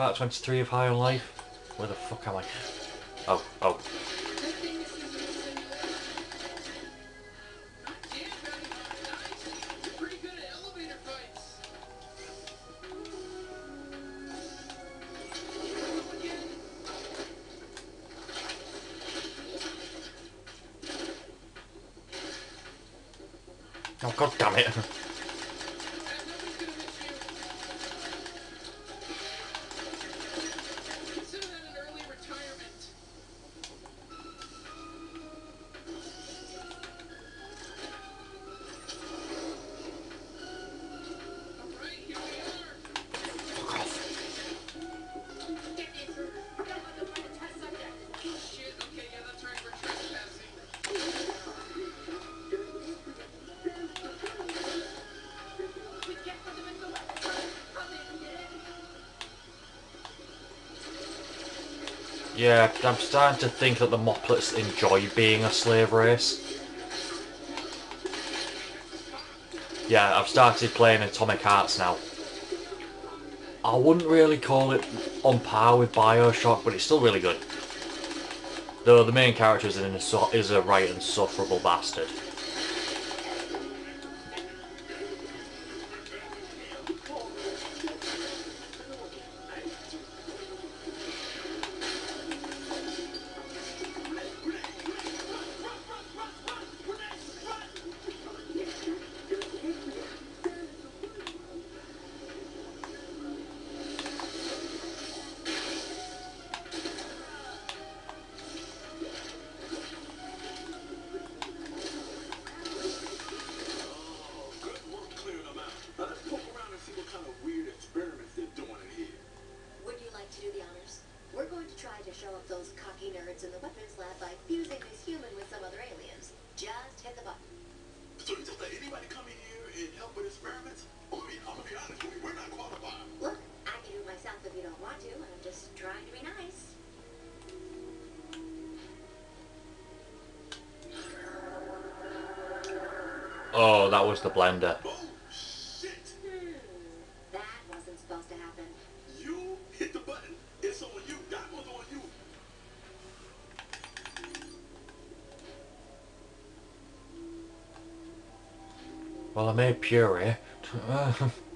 About 23 of High on Life. Where the fuck am I? Oh, oh. Oh, god damn it. Yeah, I'm starting to think that the Moplets enjoy being a slave race. Yeah, I've started playing Atomic Hearts now. I wouldn't really call it on par with Bioshock, but it's still really good. Though the main character is, an, is a right insufferable bastard. Oh, that was the blender. Oh, shit. That wasn't supposed to happen. You hit the button. It's you. On you. Well, I made puree.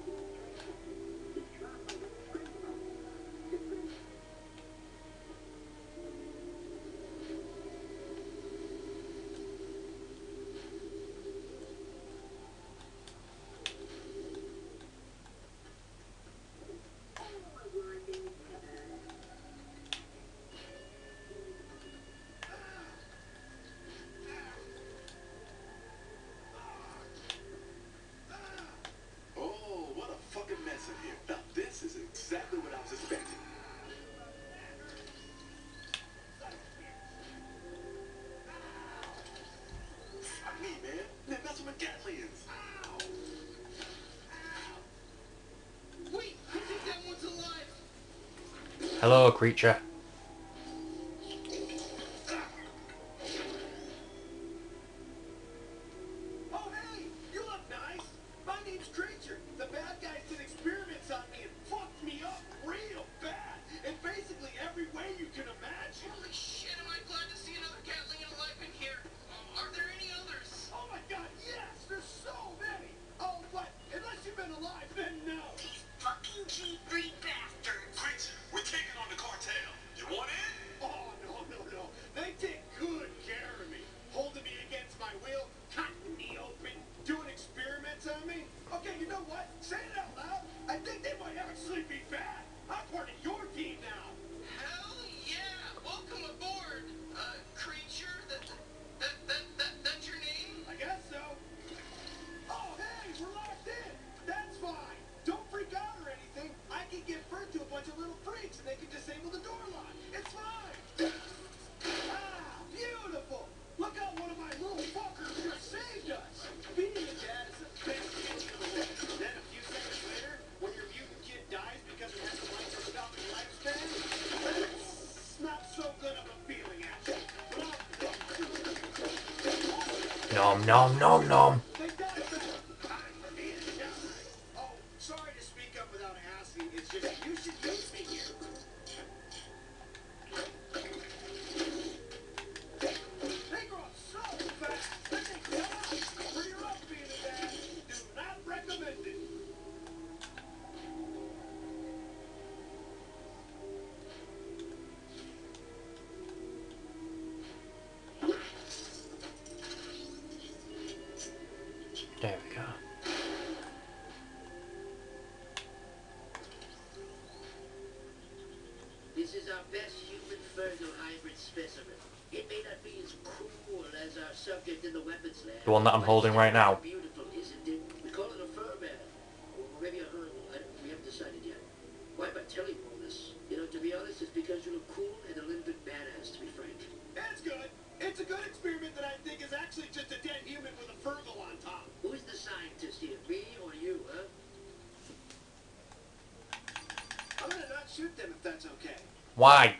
Hello, creature. Nom nom nom nom. Human hybrid specimen. It may not be as cool as our subject in the weapons lab. The one that I'm holding right now. Beautiful, isn't it? We call it a fur man. Or maybe a herd. I, we haven't decided yet. Why am I telling you all this? You know, to be honest, it's because you look cool and a little bit badass, to be frank. That's good. It's a good experiment that I think is actually just a dead human with a Fergal on top. Who's the scientist here, me or you, huh? I'm gonna not shoot them if that's okay. Why?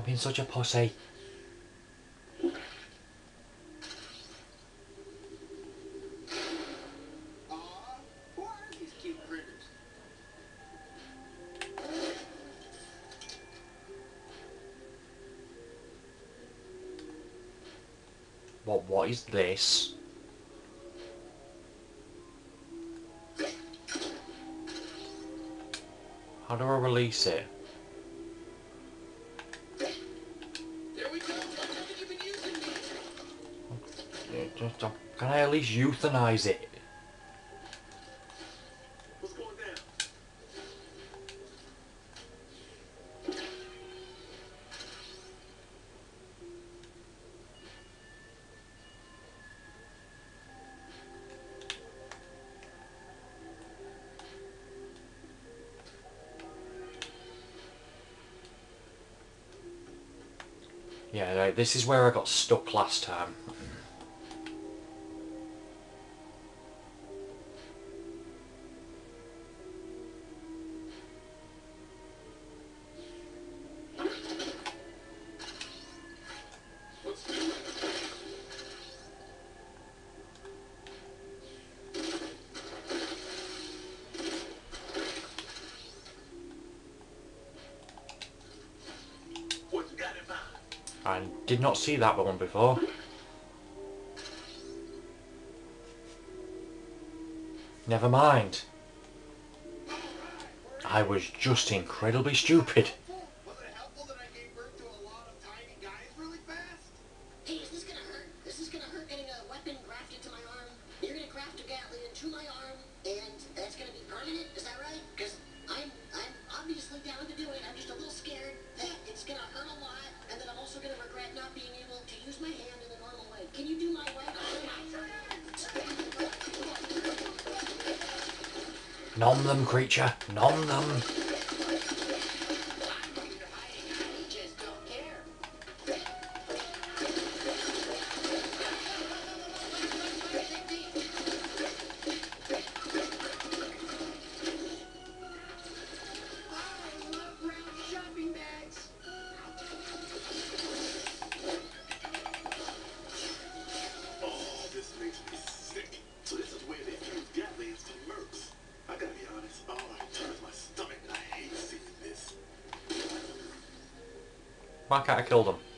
Stop being such a pussy. What? What is this? How do I release it? Just- uh, Can I at least euthanize it? What's going down? Yeah, right, this is where I got stuck last time. I did not see that one before. Never mind. I was just incredibly stupid. Nom them, creature. Nom them. Why can't I kill them?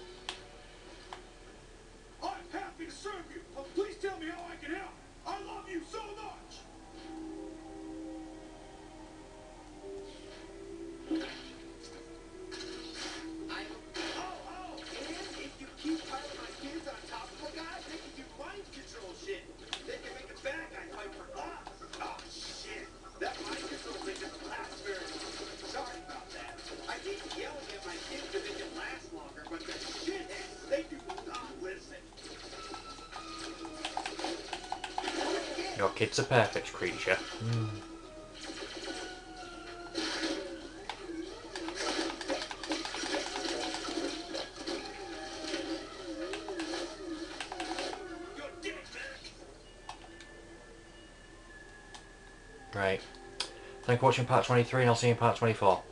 Kid's a perfect creature. Mac. Right. Thank you for watching part 23 and I'll see you in part 24.